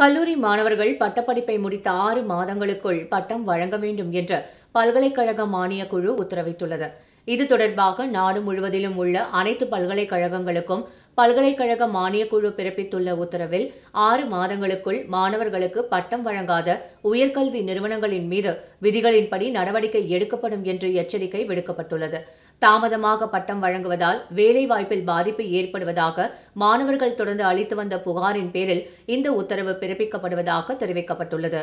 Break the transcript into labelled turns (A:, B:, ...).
A: கல்லூரி மாணவர்கள் பட்டப்படிப்பை முடித்த ஆறு மாதங்களுக்குள் பட்டம் வழங்க வேண்டும் என்று பல்கலைக்கழக மானியக் குழு உத்தரவிட்டுள்ளது. இது தொடர்பாக நாடு முழுவதிலும் உள்ள அனைத்து பல்கலைக்கழகங்களுக்கும் பல்கலைக்கழக மானியக் குழு பிறப்பித்துள்ள உத்தரவில் ஆறு மாதங்களுக்குள் மாணவர்களுக்கு பட்டம் வழங்காத உயர்கல்வி நிறுவனங்களின் மீது விதிகளின்படி நடவடிக்கை எடுக்கப்படும் என்று எச்சரிக்கை விடுக்கப்பட்டுள்ளது. தாமதமாக பட்டம் வழங்குவதால் வேலைவாய்ப்பில் பாதிப்பு ஏற்படுவதாக மாணவர்கள் தொடர்ந்து அளித்து வந்த புகாரின் பேரில் இந்த உத்தரவு பிறப்பிக்கப்படுவதாக தெரிவிக்கப்பட்டுள்ளது.